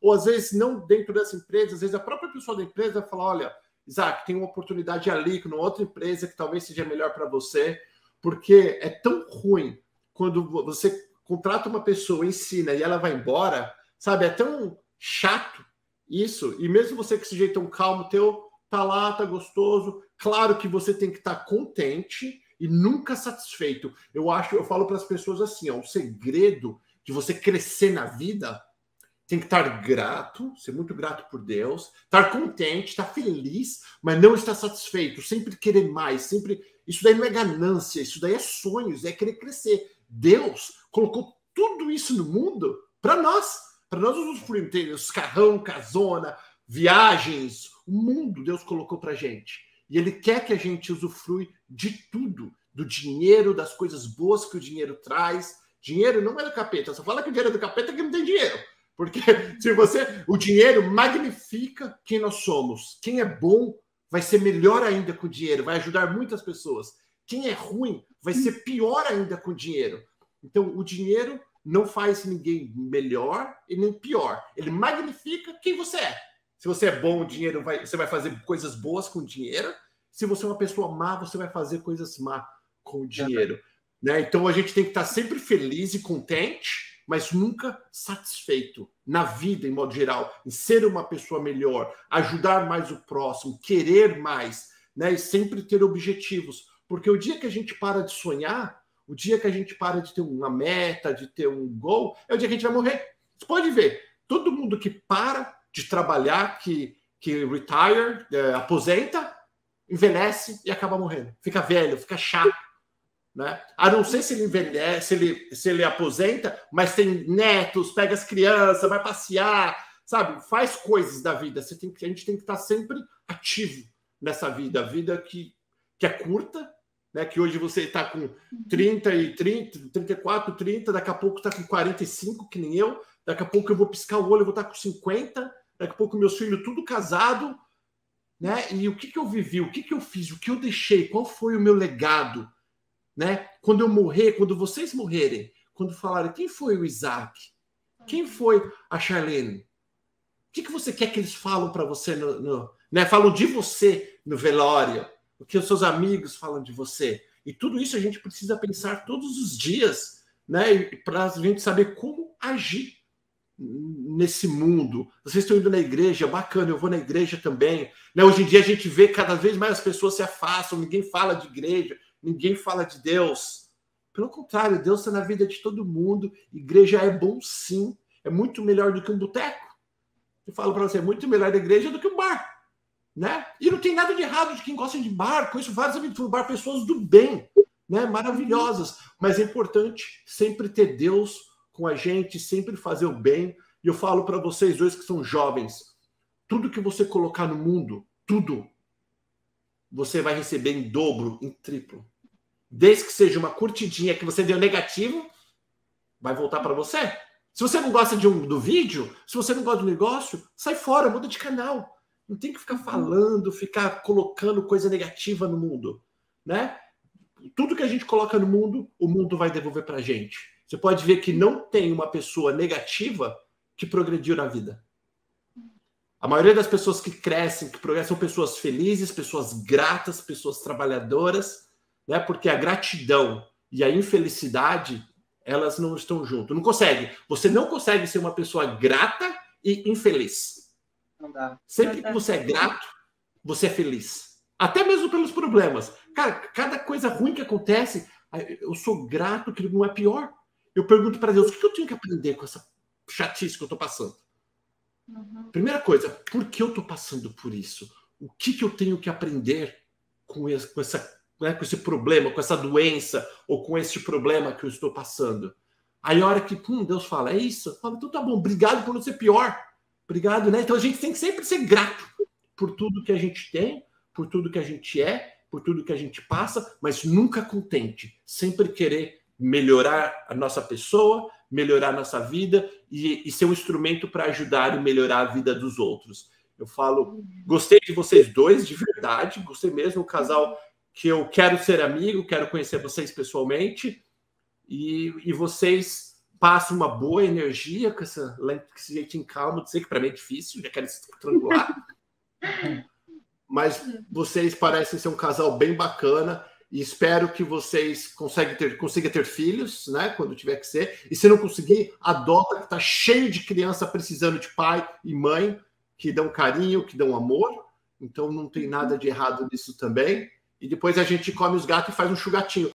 ou às vezes não dentro dessa empresa, às vezes a própria pessoa da empresa fala: olha, Isaac, tem uma oportunidade ali com outra empresa que talvez seja melhor para você, porque é tão ruim quando você contrata uma pessoa, ensina e ela vai embora, sabe? É tão chato isso. E mesmo você que se jeito tão calmo, teu tá lá, tá gostoso. Claro que você tem que estar tá contente e nunca satisfeito. Eu acho, eu falo para as pessoas assim, ó, o segredo de você crescer na vida tem que estar grato, ser muito grato por Deus, estar contente, estar feliz, mas não estar satisfeito, sempre querer mais, sempre. Isso daí não é ganância, isso daí é sonhos, é querer crescer. Deus colocou tudo isso no mundo para nós, para nós usufruirmos, carrão, casona, viagens, o mundo Deus colocou para gente. E Ele quer que a gente usufrui de tudo, do dinheiro, das coisas boas que o dinheiro traz. Dinheiro não é do capeta. Só fala que o dinheiro é do capeta que não tem dinheiro. Porque se você. O dinheiro magnifica quem nós somos. Quem é bom vai ser melhor ainda com o dinheiro, vai ajudar muitas pessoas. Quem é ruim vai ser pior ainda com o dinheiro. Então, o dinheiro não faz ninguém melhor e nem pior. Ele magnifica quem você é. Se você é bom, o dinheiro vai, você vai fazer coisas boas com o dinheiro. Se você é uma pessoa má, você vai fazer coisas má com o dinheiro. Né? Então a gente tem que estar sempre feliz e contente, mas nunca satisfeito na vida, em modo geral, em ser uma pessoa melhor, ajudar mais o próximo, querer mais, né? E sempre ter objetivos. Porque o dia que a gente para de sonhar, o dia que a gente para de ter uma meta, de ter um gol, é o dia que a gente vai morrer. Você pode ver, todo mundo que para de trabalhar, que, que retire, é, aposenta, envelhece e acaba morrendo. Fica velho, fica chato. Né? A não ser se ele envelhece, se ele, se ele aposenta, mas tem netos, pega as crianças, vai passear, sabe? Faz coisas da vida. Você tem, a gente tem que estar sempre ativo nessa vida. A vida que, que é curta, né? Que hoje você está com 30 e 30, 34, 30, daqui a pouco está com 45, que nem eu. Daqui a pouco eu vou piscar o olho, eu vou estar com 50 daqui a pouco meus filhos tudo casado, né? E o que, que eu vivi, o que, que eu fiz, o que eu deixei, qual foi o meu legado, né? Quando eu morrer, quando vocês morrerem, quando falarem quem foi o Isaac, quem foi a Charlene, o que, que você quer que eles falam para você, no, no, né? Falam de você no velório, o que os seus amigos falam de você. E tudo isso a gente precisa pensar todos os dias, né? Para a gente saber como agir nesse mundo. Vocês estão indo na igreja, bacana, eu vou na igreja também. Né? Hoje em dia a gente vê cada vez mais as pessoas se afastam, ninguém fala de igreja, ninguém fala de Deus. Pelo contrário, Deus está na vida de todo mundo. Igreja é bom sim, é muito melhor do que um boteco. Eu falo para você, é muito melhor a igreja do que um bar. Né? E não tem nada de errado de quem gosta de bar, conheço vários amigos do bar, pessoas do bem, né? maravilhosas. Mas é importante sempre ter Deus com a gente, sempre fazer o bem. E eu falo para vocês dois que são jovens, tudo que você colocar no mundo, tudo, você vai receber em dobro, em triplo. Desde que seja uma curtidinha que você deu negativo, vai voltar para você. Se você não gosta de um, do vídeo, se você não gosta do negócio, sai fora, muda de canal. Não tem que ficar falando, ficar colocando coisa negativa no mundo, né? Tudo que a gente coloca no mundo, o mundo vai devolver para a gente. Você pode ver que não tem uma pessoa negativa que progrediu na vida. A maioria das pessoas que crescem, que progressam, são pessoas felizes, pessoas gratas, pessoas trabalhadoras, né? Porque a gratidão e a infelicidade, elas não estão juntas. Não consegue. Você não consegue ser uma pessoa grata e infeliz. Não dá. Sempre que você é grato, você é feliz. Até mesmo pelos problemas. Cara, cada coisa ruim que acontece, eu sou grato que não é pior eu pergunto para Deus: o que eu tenho que aprender com essa chatice que eu estou passando? Uhum. Primeira coisa, por que eu estou passando por isso? O que, que eu tenho que aprender com, essa, né, com esse problema, com essa doença ou com este problema que eu estou passando? Aí a hora que hum, Deus fala, é isso, eu falo, então tá bom, obrigado por não ser pior. Obrigado, né? Então a gente tem que sempre ser grato por tudo que a gente tem, por tudo que a gente é, por tudo que a gente passa, mas nunca contente, sempre querer melhorar a nossa pessoa, melhorar a nossa vida e, e ser um instrumento para ajudar e melhorar a vida dos outros. Eu falo, gostei de vocês dois, de verdade, gostei mesmo, um casal que eu quero ser amigo, quero conhecer vocês pessoalmente e, e vocês passa uma boa energia com essa, com esse jeitinho calmo de ser, que para mim é difícil, já quero estrangular. Mas vocês parecem ser um casal bem bacana e espero que vocês consigam ter, consigam ter filhos, né? Quando tiver que ser. E se não conseguir, adota que está cheio de criança precisando de pai e mãe que dão carinho, que dão amor. Então não tem nada de errado nisso também. E depois a gente come os gatos e faz um chugatinho.